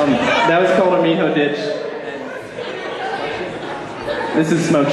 Um, that was called a Miho ditch. This is Smoke.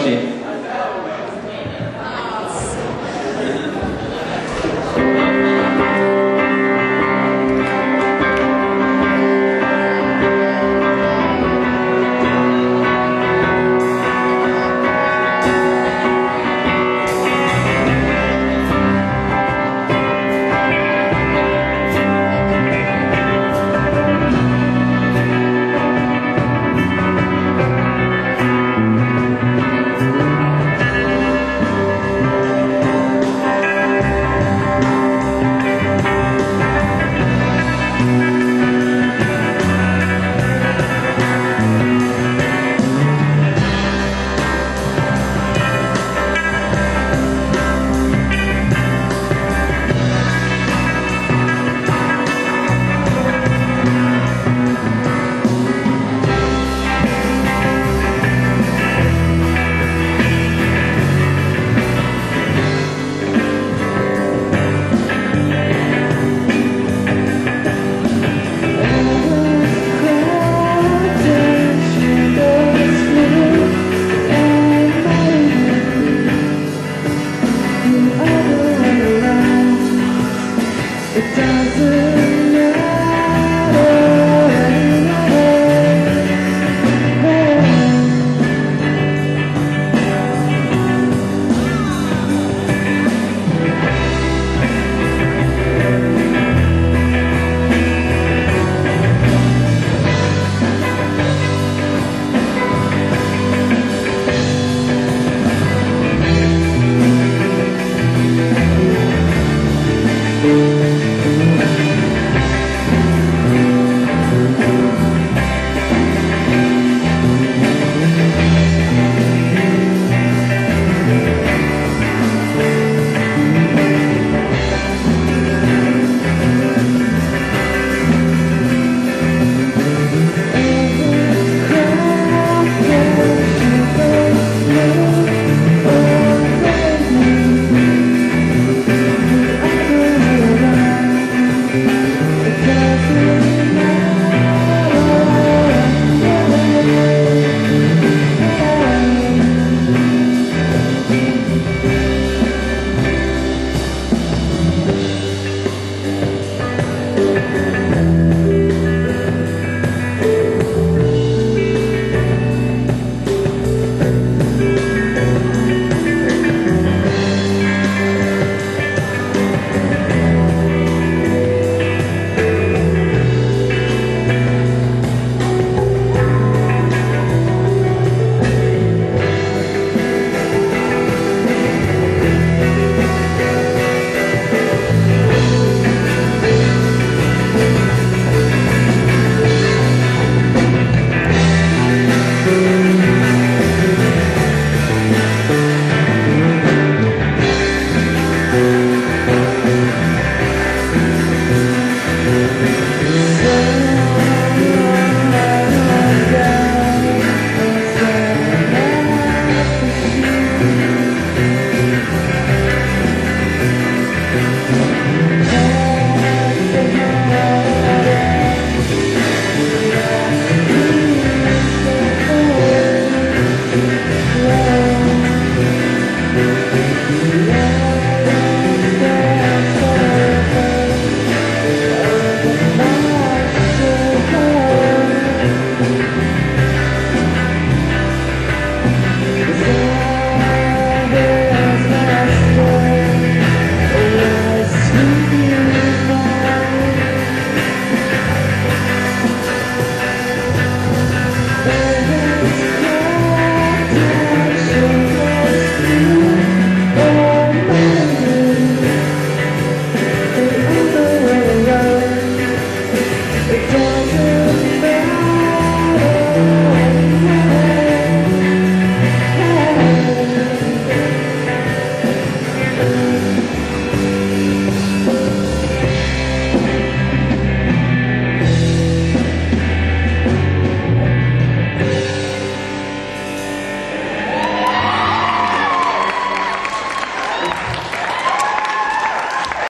It doesn't